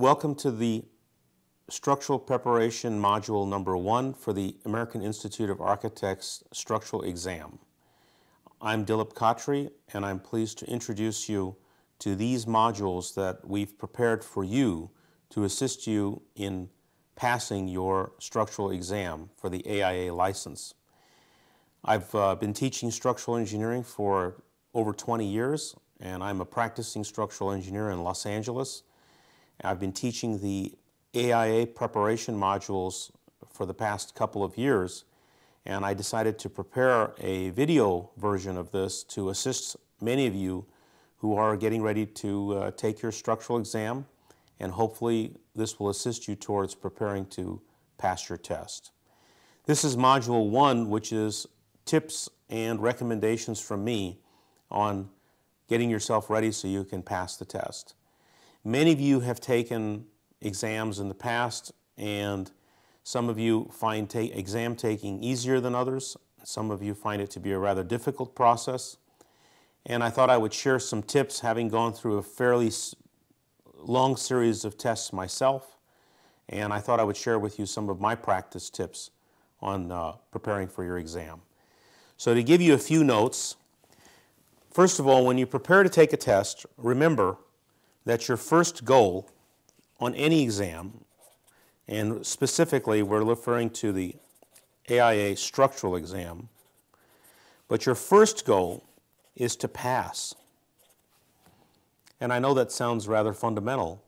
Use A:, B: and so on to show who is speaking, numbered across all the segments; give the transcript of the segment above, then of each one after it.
A: Welcome to the Structural Preparation Module number one for the American Institute of Architects Structural Exam. I'm Dilip Khatri and I'm pleased to introduce you to these modules that we've prepared for you to assist you in passing your structural exam for the AIA license. I've uh, been teaching structural engineering for over 20 years and I'm a practicing structural engineer in Los Angeles. I've been teaching the AIA preparation modules for the past couple of years and I decided to prepare a video version of this to assist many of you who are getting ready to uh, take your structural exam and hopefully this will assist you towards preparing to pass your test. This is module one which is tips and recommendations from me on getting yourself ready so you can pass the test. Many of you have taken exams in the past and some of you find ta exam taking easier than others. Some of you find it to be a rather difficult process. And I thought I would share some tips having gone through a fairly long series of tests myself. And I thought I would share with you some of my practice tips on uh, preparing for your exam. So to give you a few notes, first of all, when you prepare to take a test, remember that your first goal on any exam and specifically, we're referring to the AIA structural exam. But your first goal is to pass. And I know that sounds rather fundamental,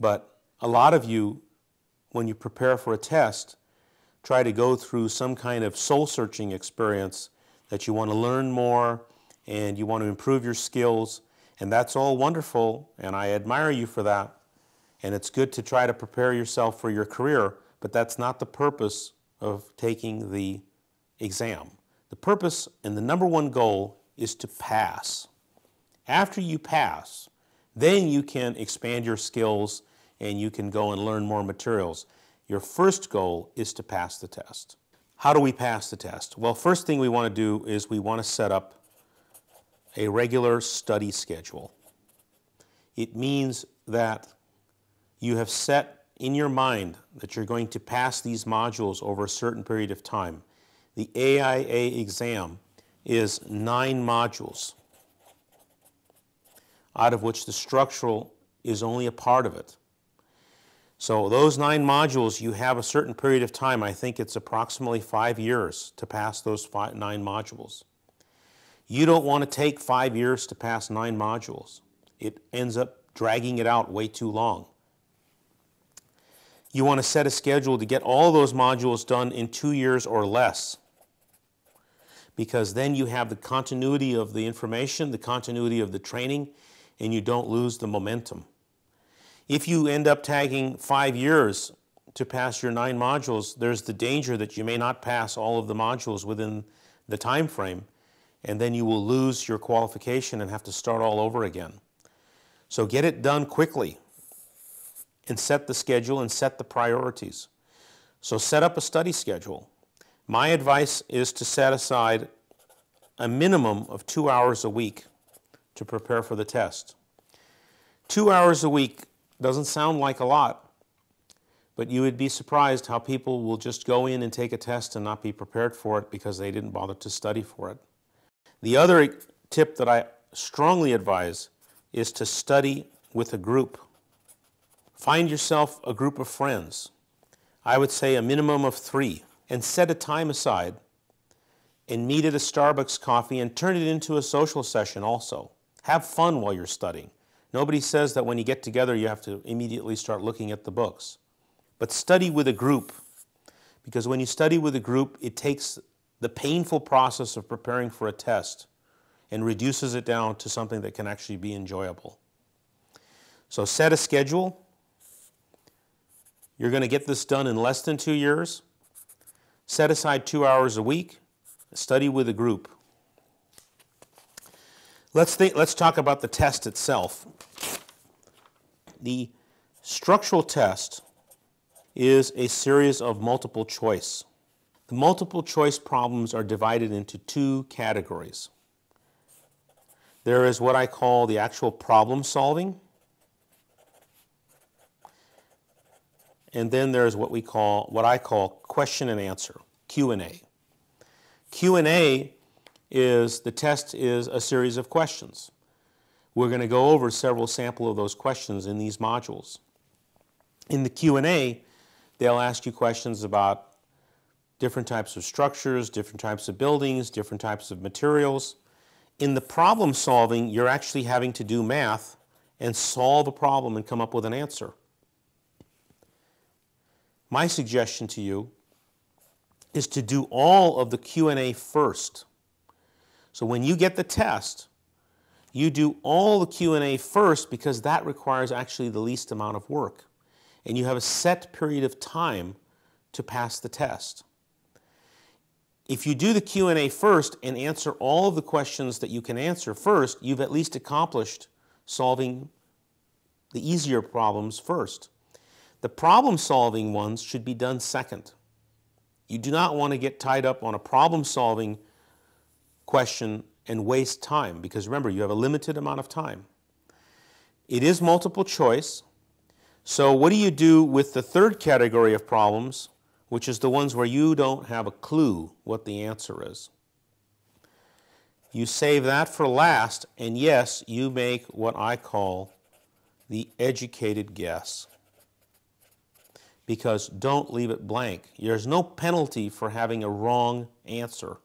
A: but a lot of you, when you prepare for a test, try to go through some kind of soul searching experience that you want to learn more and you want to improve your skills. And that's all wonderful, and I admire you for that and it's good to try to prepare yourself for your career, but that's not the purpose of taking the exam. The purpose and the number one goal is to pass. After you pass, then you can expand your skills and you can go and learn more materials. Your first goal is to pass the test. How do we pass the test? Well, first thing we want to do is we want to set up a regular study schedule. It means that you have set in your mind that you're going to pass these modules over a certain period of time. The AIA exam is nine modules, out of which the structural is only a part of it. So those nine modules, you have a certain period of time. I think it's approximately five years to pass those five, nine modules. You don't want to take five years to pass nine modules. It ends up dragging it out way too long. You want to set a schedule to get all those modules done in two years or less because then you have the continuity of the information, the continuity of the training, and you don't lose the momentum. If you end up tagging five years to pass your nine modules, there's the danger that you may not pass all of the modules within the time frame, and then you will lose your qualification and have to start all over again. So get it done quickly and set the schedule and set the priorities. So set up a study schedule. My advice is to set aside a minimum of two hours a week to prepare for the test. Two hours a week doesn't sound like a lot, but you would be surprised how people will just go in and take a test and not be prepared for it because they didn't bother to study for it. The other tip that I strongly advise is to study with a group. Find yourself a group of friends. I would say a minimum of three, and set a time aside and meet at a Starbucks coffee and turn it into a social session also. Have fun while you're studying. Nobody says that when you get together you have to immediately start looking at the books. But study with a group, because when you study with a group, it takes the painful process of preparing for a test and reduces it down to something that can actually be enjoyable. So set a schedule, you're going to get this done in less than two years. Set aside two hours a week. Study with a group. Let's, think, let's talk about the test itself. The structural test is a series of multiple choice. Multiple choice problems are divided into two categories. There is what I call the actual problem solving, and then there's what we call, what I call question and answer, Q&A. Q&A is, the test is a series of questions. We're going to go over several sample of those questions in these modules. In the Q&A, they'll ask you questions about different types of structures, different types of buildings, different types of materials. In the problem solving, you're actually having to do math and solve a problem and come up with an answer. My suggestion to you is to do all of the Q&A first. So when you get the test, you do all the Q&A first because that requires actually the least amount of work. And you have a set period of time to pass the test. If you do the Q&A first and answer all of the questions that you can answer first, you've at least accomplished solving the easier problems first. The problem solving ones should be done second. You do not want to get tied up on a problem solving question and waste time because remember, you have a limited amount of time. It is multiple choice. So what do you do with the third category of problems, which is the ones where you don't have a clue what the answer is? You save that for last, and yes, you make what I call the educated guess. Because don't leave it blank. There's no penalty for having a wrong answer.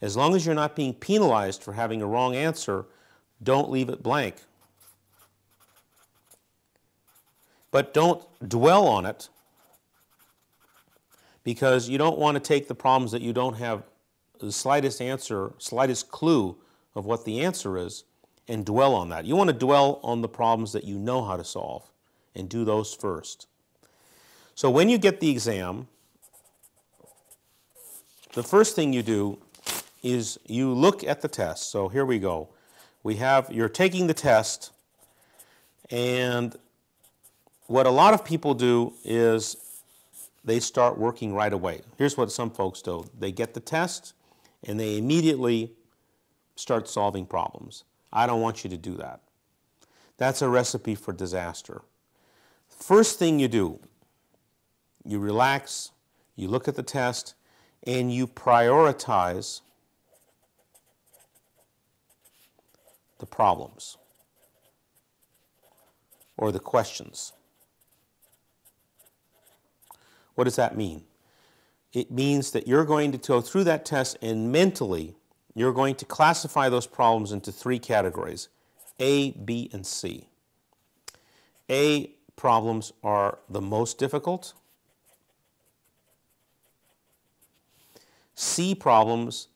A: As long as you're not being penalized for having a wrong answer, don't leave it blank. But don't dwell on it because you don't want to take the problems that you don't have the slightest answer, slightest clue of what the answer is and dwell on that. You want to dwell on the problems that you know how to solve and do those first. So when you get the exam, the first thing you do is you look at the test. So here we go. We have, you're taking the test, and what a lot of people do is they start working right away. Here's what some folks do they get the test, and they immediately start solving problems. I don't want you to do that. That's a recipe for disaster. First thing you do, you relax, you look at the test, and you prioritize the problems or the questions. What does that mean? It means that you're going to go through that test and mentally you're going to classify those problems into three categories A, B, and C. A problems are the most difficult. C problems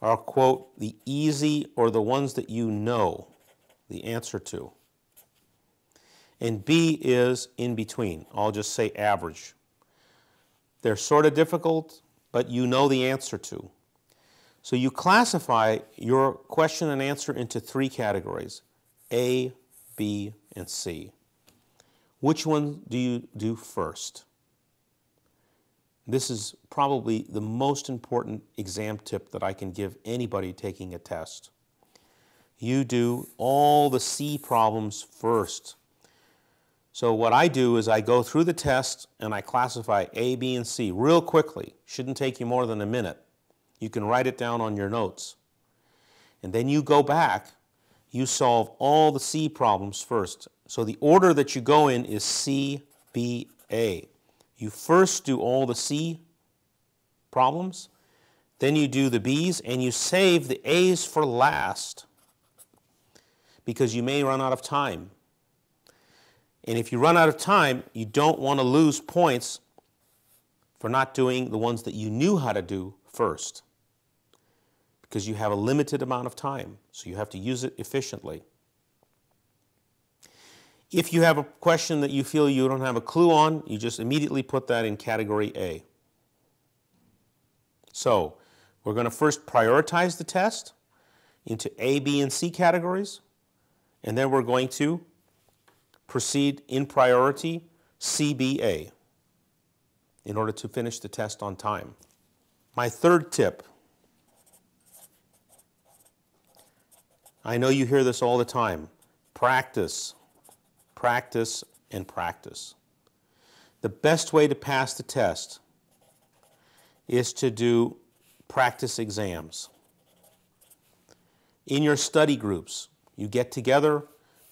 A: are, quote, the easy or the ones that you know the answer to. And B is in between. I'll just say average. They're sort of difficult, but you know the answer to. So you classify your question and answer into three categories A, B, and C. Which one do you do first? This is probably the most important exam tip that I can give anybody taking a test. You do all the C problems first. So what I do is I go through the test and I classify A, B, and C real quickly. Shouldn't take you more than a minute. You can write it down on your notes. And then you go back, you solve all the C problems first. So the order that you go in is C, B, A. You first do all the C problems, then you do the B's, and you save the A's for last because you may run out of time. And if you run out of time, you don't want to lose points for not doing the ones that you knew how to do first because you have a limited amount of time, so you have to use it efficiently. If you have a question that you feel you don't have a clue on, you just immediately put that in category A. So we're going to first prioritize the test into A, B, and C categories, and then we're going to proceed in priority CBA in order to finish the test on time. My third tip, I know you hear this all the time, practice practice, and practice. The best way to pass the test is to do practice exams. In your study groups, you get together,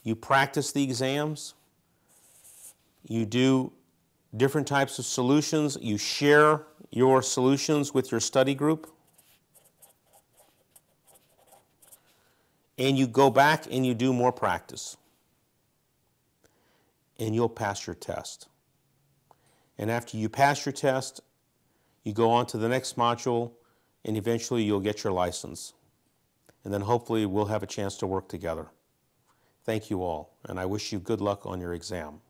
A: you practice the exams, you do different types of solutions, you share your solutions with your study group, and you go back and you do more practice. And you'll pass your test. And after you pass your test, you go on to the next module, and eventually you'll get your license. And then hopefully we'll have a chance to work together. Thank you all, and I wish you good luck on your exam.